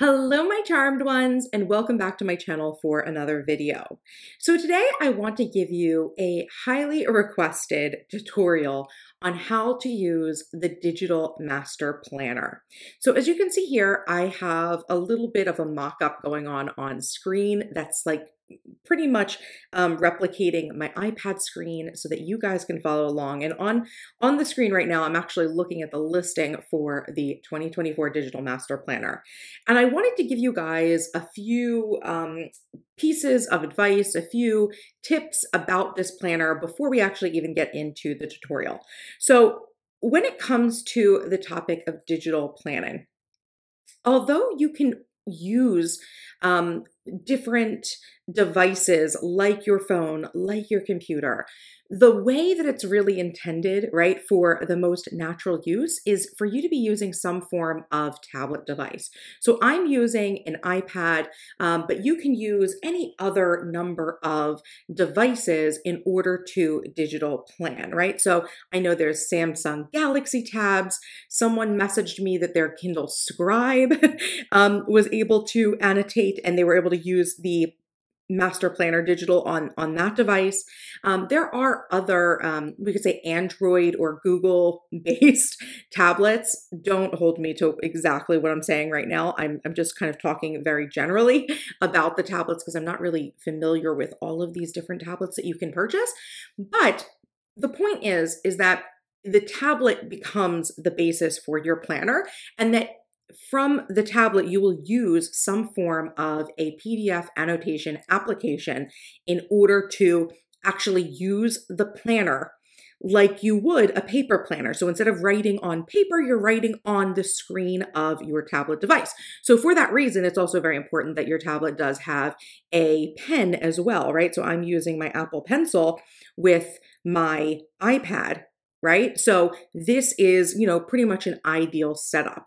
Hello my charmed ones and welcome back to my channel for another video. So today I want to give you a highly requested tutorial on how to use the Digital Master Planner. So as you can see here, I have a little bit of a mock-up going on on screen that's like pretty much um, replicating my iPad screen so that you guys can follow along. And on, on the screen right now, I'm actually looking at the listing for the 2024 Digital Master Planner. And I wanted to give you guys a few um, pieces of advice, a few tips about this planner before we actually even get into the tutorial. So when it comes to the topic of digital planning, although you can use um, different devices like your phone, like your computer. The way that it's really intended, right, for the most natural use is for you to be using some form of tablet device. So I'm using an iPad, um, but you can use any other number of devices in order to digital plan, right? So I know there's Samsung Galaxy tabs. Someone messaged me that their Kindle Scribe um, was able to annotate and they were able to use the master planner digital on on that device. Um, there are other um, we could say android or google based tablets. Don't hold me to exactly what i'm saying right now. I'm, I'm just kind of talking very generally about the tablets because i'm not really familiar with all of these different tablets that you can purchase. But the point is is that the tablet becomes the basis for your planner and that from the tablet, you will use some form of a PDF annotation application in order to actually use the planner like you would a paper planner. So instead of writing on paper, you're writing on the screen of your tablet device. So for that reason, it's also very important that your tablet does have a pen as well, right? So I'm using my Apple Pencil with my iPad, right? So this is, you know, pretty much an ideal setup.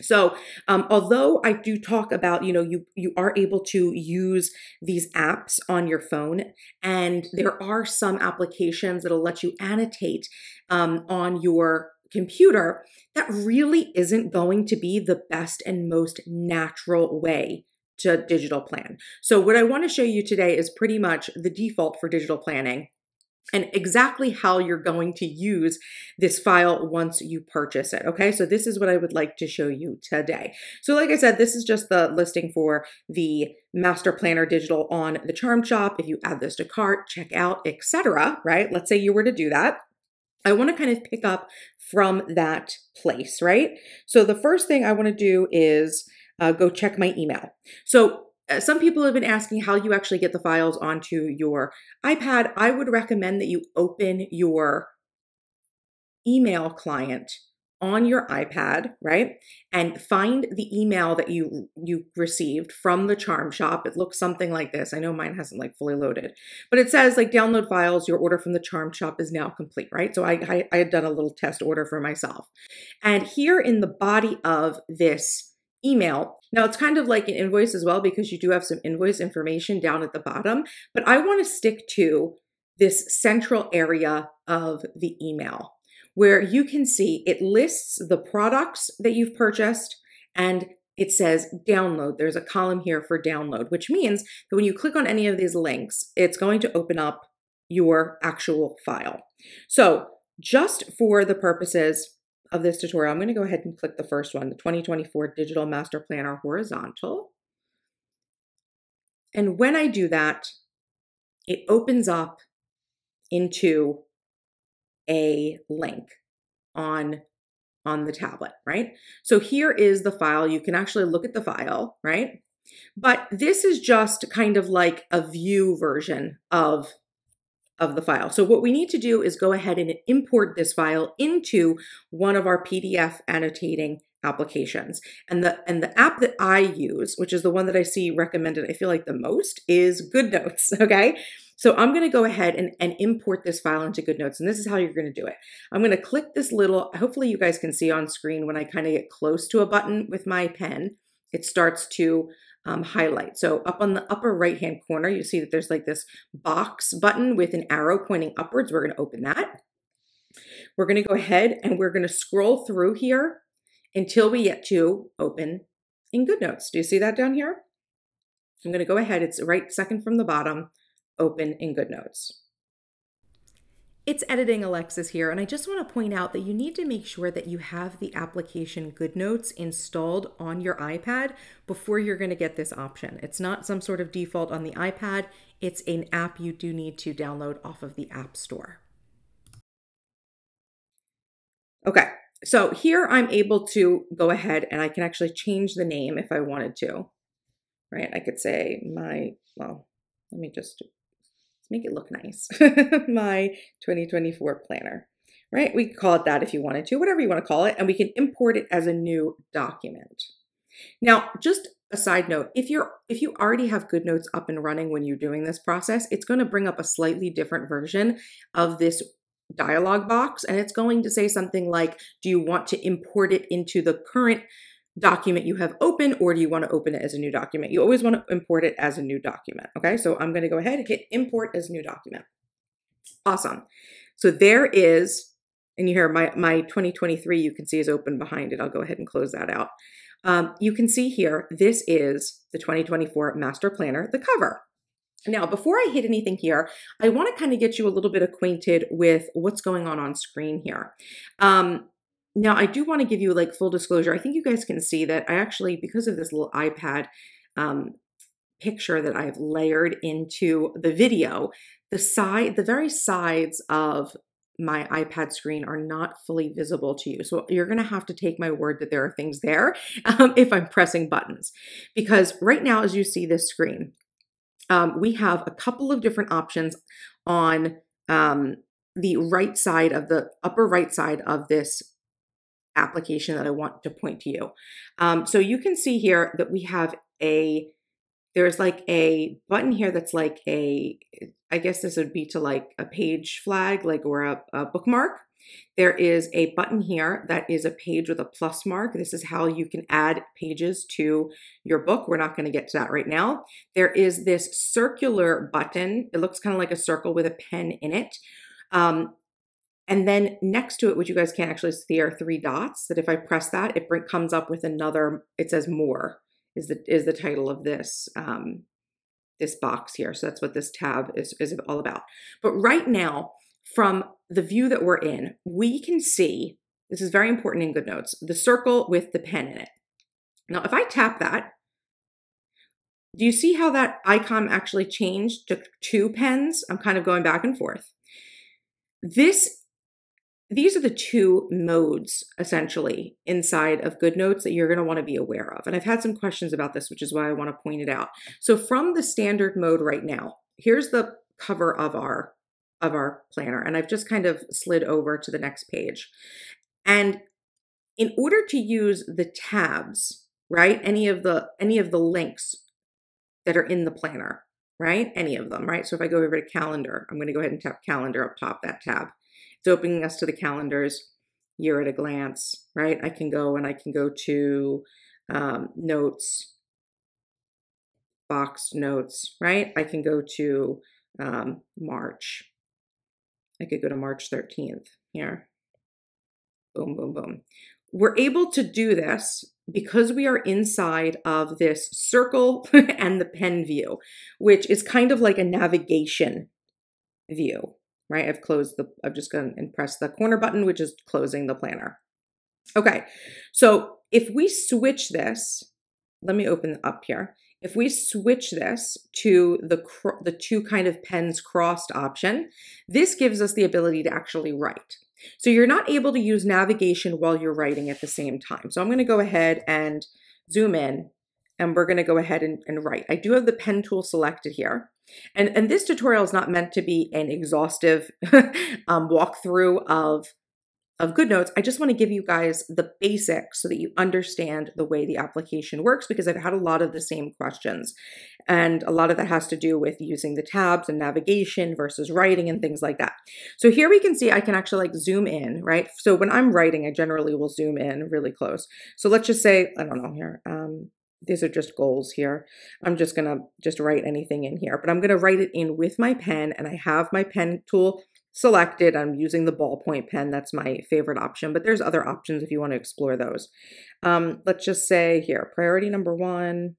So, um, although I do talk about, you know, you you are able to use these apps on your phone, and there are some applications that'll let you annotate um, on your computer. That really isn't going to be the best and most natural way to digital plan. So, what I want to show you today is pretty much the default for digital planning and exactly how you're going to use this file once you purchase it. Okay, so this is what I would like to show you today. So like I said, this is just the listing for the Master Planner Digital on the Charm Shop. If you add this to cart, check out, etc. right? Let's say you were to do that. I want to kind of pick up from that place, right? So the first thing I want to do is uh, go check my email. So Uh, some people have been asking how you actually get the files onto your iPad. I would recommend that you open your email client on your iPad, right? And find the email that you you received from the charm shop. It looks something like this. I know mine hasn't like fully loaded, but it says like download files. Your order from the charm shop is now complete, right? So I, I, I had done a little test order for myself. And here in the body of this email. Now it's kind of like an invoice as well because you do have some invoice information down at the bottom, but I want to stick to this central area of the email where you can see it lists the products that you've purchased and it says download. There's a column here for download, which means that when you click on any of these links, it's going to open up your actual file. So just for the purposes of this tutorial, I'm going to go ahead and click the first one, the 2024 Digital Master Planner Horizontal. And when I do that, it opens up into a link on on the tablet, right? So here is the file. You can actually look at the file, right? But this is just kind of like a view version of of the file. So what we need to do is go ahead and import this file into one of our PDF annotating applications. And the and the app that I use, which is the one that I see recommended, I feel like the most, is GoodNotes. Okay. So I'm going to go ahead and, and import this file into GoodNotes. And this is how you're going to do it. I'm going to click this little, hopefully you guys can see on screen when I kind of get close to a button with my pen, it starts to um, highlight. So up on the upper right hand corner, you see that there's like this box button with an arrow pointing upwards. We're going to open that. We're going to go ahead and we're going to scroll through here until we get to open in GoodNotes. Do you see that down here? I'm going to go ahead. It's right second from the bottom, open in GoodNotes. It's editing Alexis here, and I just want to point out that you need to make sure that you have the application GoodNotes installed on your iPad before you're going to get this option. It's not some sort of default on the iPad, it's an app you do need to download off of the App Store. Okay, so here I'm able to go ahead and I can actually change the name if I wanted to, right? I could say my, well, let me just make it look nice. my 2024 planner, right? We call it that if you wanted to, whatever you want to call it, and we can import it as a new document. Now, just a side note, if you're if you already have GoodNotes up and running when you're doing this process, it's going to bring up a slightly different version of this dialog box and it's going to say something like, do you want to import it into the current document you have open or do you want to open it as a new document? You always want to import it as a new document. Okay, so I'm going to go ahead and hit import as new document. Awesome. So there is, and you hear my, my 2023 you can see is open behind it. I'll go ahead and close that out. Um, you can see here, this is the 2024 Master Planner, the cover. Now, before I hit anything here, I want to kind of get you a little bit acquainted with what's going on on screen here. Um, now, I do want to give you like full disclosure. I think you guys can see that I actually, because of this little iPad um, picture that I've layered into the video, the side, the very sides of my iPad screen are not fully visible to you. So you're going to have to take my word that there are things there um, if I'm pressing buttons. Because right now, as you see this screen, um, we have a couple of different options on um, the right side of the upper right side of this application that I want to point to you. Um, so you can see here that we have a, there's like a button here that's like a, I guess this would be to like a page flag, like or a, a bookmark. There is a button here that is a page with a plus mark. This is how you can add pages to your book. We're not going to get to that right now. There is this circular button. It looks kind of like a circle with a pen in it. Um, and then next to it, which you guys can't actually see, are three dots that if I press that, it bring, comes up with another, it says more is the, is the title of this, um, this box here. So that's what this tab is, is all about. But right now, from the view that we're in, we can see, this is very important in GoodNotes, the circle with the pen in it. Now, if I tap that, do you see how that icon actually changed to two pens? I'm kind of going back and forth. This these are the two modes essentially inside of GoodNotes that you're going to want to be aware of. And I've had some questions about this, which is why I want to point it out. So from the standard mode right now, here's the cover of our of our planner and I've just kind of slid over to the next page. And in order to use the tabs, right? Any of the any of the links that are in the planner, right? Any of them, right? So if I go over to calendar, I'm going to go ahead and tap calendar up top that tab. It's opening us to the calendars year at a glance, right? I can go and I can go to um, notes, boxed notes, right? I can go to um, March. I could go to March 13th here. Boom, boom, boom. We're able to do this because we are inside of this circle and the pen view, which is kind of like a navigation view, right? I've closed the, I've just gone and pressed the corner button, which is closing the planner. Okay, so if we switch this, let me open up here. If we switch this to the, the two kind of pens crossed option, this gives us the ability to actually write. So you're not able to use navigation while you're writing at the same time. So I'm gonna go ahead and zoom in and we're gonna go ahead and, and write. I do have the pen tool selected here. And, and this tutorial is not meant to be an exhaustive um, walkthrough of of GoodNotes, I just want to give you guys the basics so that you understand the way the application works because I've had a lot of the same questions. And a lot of that has to do with using the tabs and navigation versus writing and things like that. So here we can see I can actually like zoom in, right? So when I'm writing, I generally will zoom in really close. So let's just say, I don't know here, um, these are just goals here. I'm just going to just write anything in here, but I'm going to write it in with my pen and I have my pen tool selected. I'm using the ballpoint pen. That's my favorite option, but there's other options if you want to explore those. Um, let's just say here, priority number one,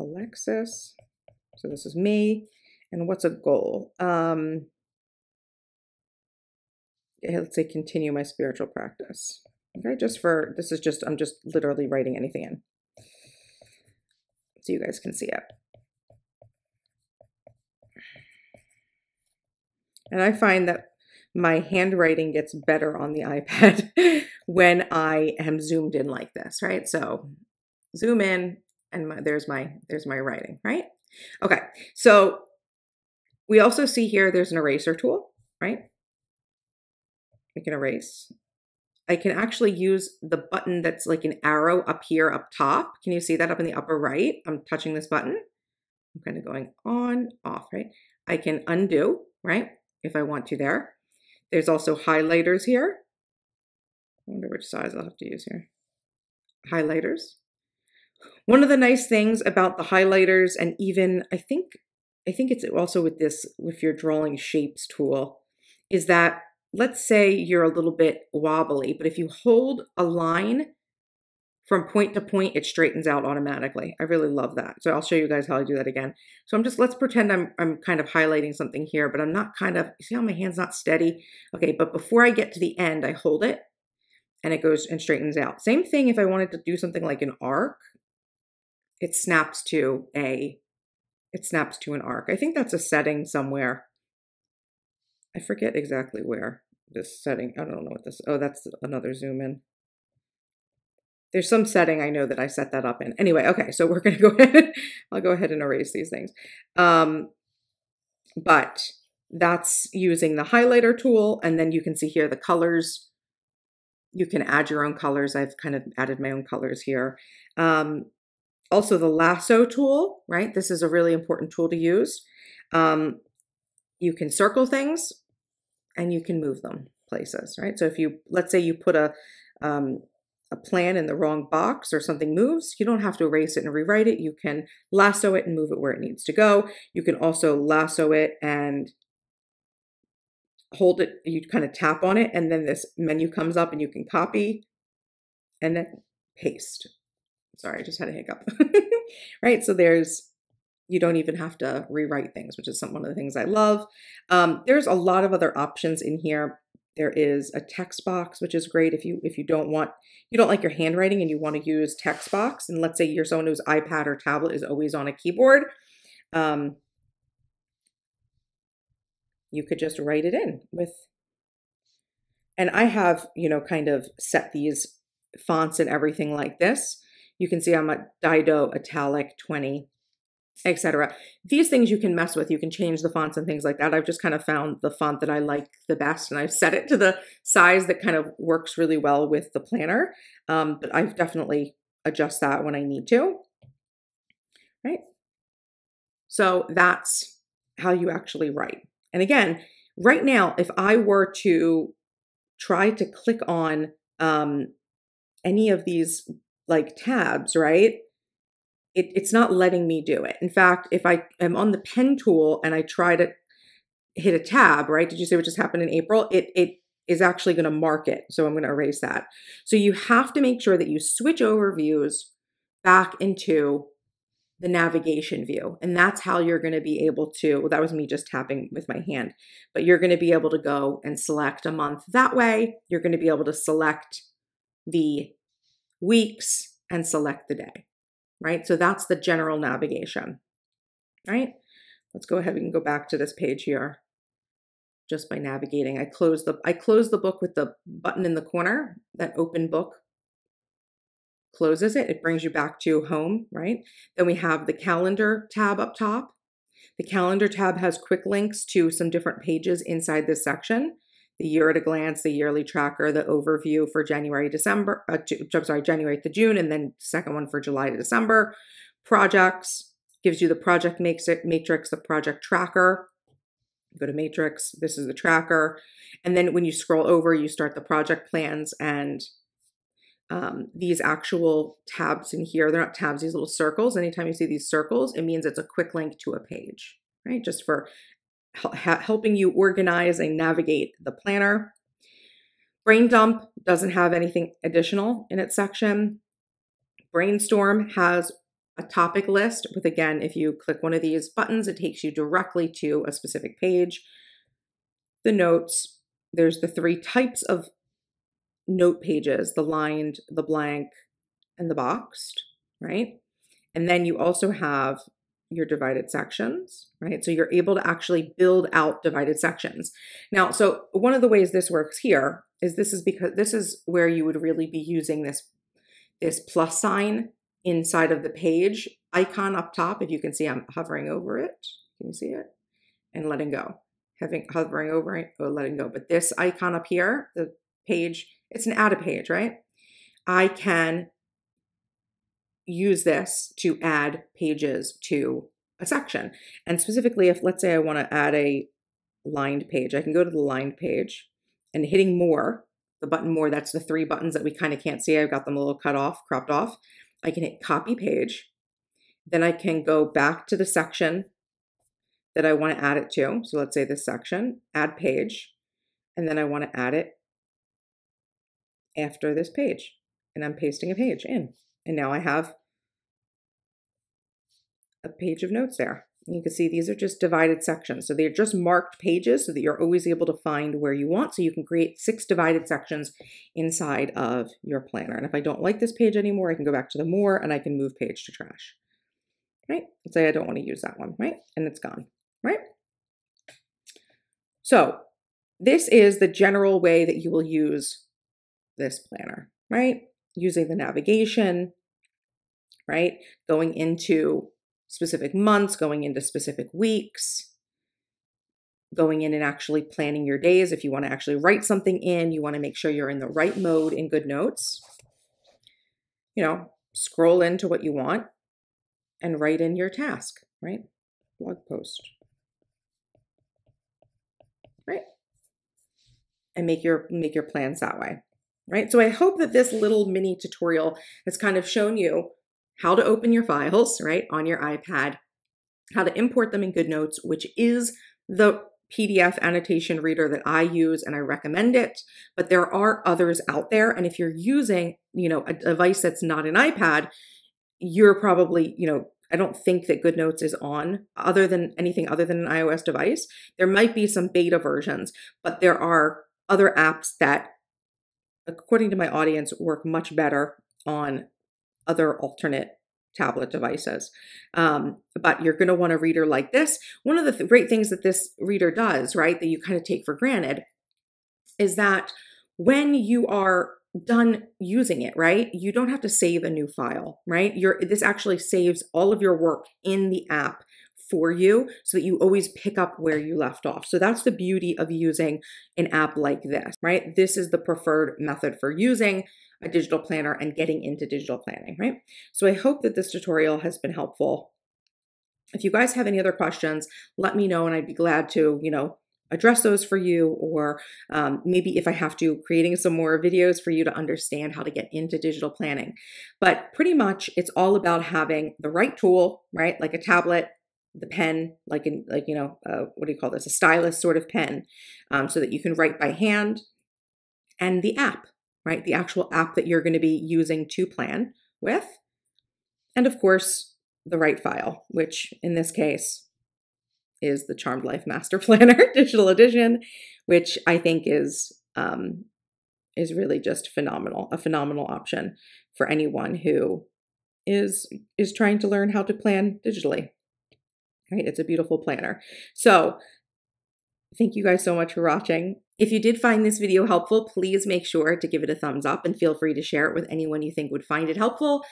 Alexis. So this is me. And what's a goal? Um, let's say continue my spiritual practice. Okay, just for, this is just, I'm just literally writing anything in. So you guys can see it. And I find that my handwriting gets better on the iPad when I am zoomed in like this, right? So zoom in and my, there's my there's my writing, right? Okay. So we also see here there's an eraser tool, right? We can erase. I can actually use the button that's like an arrow up here up top. Can you see that up in the upper right? I'm touching this button. I'm kind of going on, off, right? I can undo, right? if I want to there. There's also highlighters here. I wonder which size I'll have to use here. Highlighters. One of the nice things about the highlighters, and even I think I think it's also with this with your drawing shapes tool, is that let's say you're a little bit wobbly, but if you hold a line from point to point, it straightens out automatically. I really love that. So I'll show you guys how I do that again. So I'm just, let's pretend I'm, I'm kind of highlighting something here, but I'm not kind of, see how my hand's not steady? Okay, but before I get to the end, I hold it and it goes and straightens out. Same thing if I wanted to do something like an arc, it snaps to a, it snaps to an arc. I think that's a setting somewhere. I forget exactly where this setting, I don't know what this, oh, that's another zoom in. There's some setting I know that I set that up in. Anyway, okay, so we're going to go ahead. I'll go ahead and erase these things. Um, but that's using the highlighter tool. And then you can see here the colors. You can add your own colors. I've kind of added my own colors here. Um, also the lasso tool, right? This is a really important tool to use. Um, you can circle things and you can move them places, right? So if you, let's say you put a, um, a plan in the wrong box or something moves, you don't have to erase it and rewrite it. You can lasso it and move it where it needs to go. You can also lasso it and hold it, you kind of tap on it, and then this menu comes up and you can copy and then paste. Sorry, I just had a hiccup. right, so there's, you don't even have to rewrite things, which is some, one of the things I love. Um, there's a lot of other options in here. There is a text box, which is great if you if you don't want you don't like your handwriting and you want to use text box. And let's say you're someone whose iPad or tablet is always on a keyboard. Um, you could just write it in with and I have, you know, kind of set these fonts and everything like this. You can see I'm a Didot Italic 20 etc. These things you can mess with. You can change the fonts and things like that. I've just kind of found the font that I like the best, and I've set it to the size that kind of works really well with the planner. Um, but I've definitely adjust that when I need to. Right. So that's how you actually write. And again, right now, if I were to try to click on um, any of these like tabs, right? It, it's not letting me do it. In fact, if I am on the pen tool and I try to hit a tab, right? Did you see what just happened in April? It, it is actually going to mark it. So I'm going to erase that. So you have to make sure that you switch over views back into the navigation view. And that's how you're going to be able to, well, that was me just tapping with my hand, but you're going to be able to go and select a month that way. You're going to be able to select the weeks and select the day right? So that's the general navigation, right? Let's go ahead and go back to this page here just by navigating. I close the I close the book with the button in the corner, that open book closes it. It brings you back to home, right? Then we have the calendar tab up top. The calendar tab has quick links to some different pages inside this section the year at a glance, the yearly tracker, the overview for January, December, uh, I'm sorry, January to June, and then second one for July to December. Projects gives you the project matrix, the project tracker. Go to matrix, this is the tracker. And then when you scroll over, you start the project plans and um, these actual tabs in here, they're not tabs, these little circles. Anytime you see these circles, it means it's a quick link to a page, right? Just for helping you organize and navigate the planner. Brain Dump doesn't have anything additional in its section. Brainstorm has a topic list with, again, if you click one of these buttons, it takes you directly to a specific page. The notes, there's the three types of note pages the lined, the blank, and the boxed, right? And then you also have your divided sections, right? So you're able to actually build out divided sections. Now, so one of the ways this works here is this is because this is where you would really be using this this plus sign inside of the page icon up top. If you can see, I'm hovering over it. Can you see it? And letting go. Having hovering over it or letting go. But this icon up here, the page, it's an add a page, right? I can use this to add pages to a section. And specifically, if let's say I want to add a lined page, I can go to the lined page and hitting more, the button more, that's the three buttons that we kind of can't see. I've got them a little cut off, cropped off. I can hit copy page. Then I can go back to the section that I want to add it to. So let's say this section, add page, and then I want to add it after this page. And I'm pasting a page in. And now I have a page of notes there. You can see these are just divided sections. So they're just marked pages so that you're always able to find where you want. So you can create six divided sections inside of your planner. And if I don't like this page anymore, I can go back to the more and I can move page to trash. Right? Let's say I don't want to use that one, right? And it's gone, right? So this is the general way that you will use this planner, right? Using the navigation, right? Going into specific months, going into specific weeks, going in and actually planning your days. If you want to actually write something in, you want to make sure you're in the right mode in GoodNotes. You know, scroll into what you want and write in your task, right? Blog post. Right? And make your make your plans that way. Right? So I hope that this little mini tutorial has kind of shown you how to open your files, right, on your iPad, how to import them in GoodNotes, which is the PDF annotation reader that I use and I recommend it, but there are others out there and if you're using, you know, a device that's not an iPad, you're probably, you know, I don't think that GoodNotes is on other than anything other than an iOS device. There might be some beta versions, but there are other apps that according to my audience work much better on other alternate tablet devices. Um, but you're going to want a reader like this. One of the th- great things that this reader does, right, that you kind of take for granted, is that when you are done using it, right, you don't have to save a new file, right? You're, this actually saves all of your work in the app for you so that you always pick up where you left off. So that's the beauty of using an app like this, right? This is the preferred method for using a digital planner and getting into digital planning, right? So I hope that this tutorial has been helpful. If you guys have any other questions, let me know and I'd be glad to, you know, address those for you or um, maybe if I have to, creating some more videos for you to understand how to get into digital planning. But pretty much it's all about having the right tool, right? Like a tablet, the pen, like in like you know, uh, what do you call this? A stylus sort of pen, um, so that you can write by hand, and the app, right? The actual app that you're going to be using to plan with. And of course, the right file, which in this case is the Charmed Life Master Planner Digital Edition, which I think is um, is really just phenomenal, a phenomenal option for anyone who is is trying to learn how to plan digitally. Right? It's a beautiful planner. So thank you guys so much for watching. If you did find this video helpful, please make sure to give it a thumbs up and feel free to share it with anyone you think would find it helpful.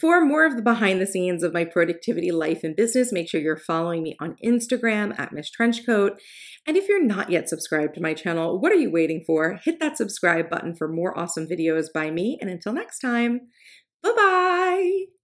For more of the behind the scenes of my productivity life and business, make sure you're following me on Instagram at Miss Trenchcoat. And if you're not yet subscribed to my channel, what are you waiting for? Hit that subscribe button for more awesome videos by me. And until next time, bye bye.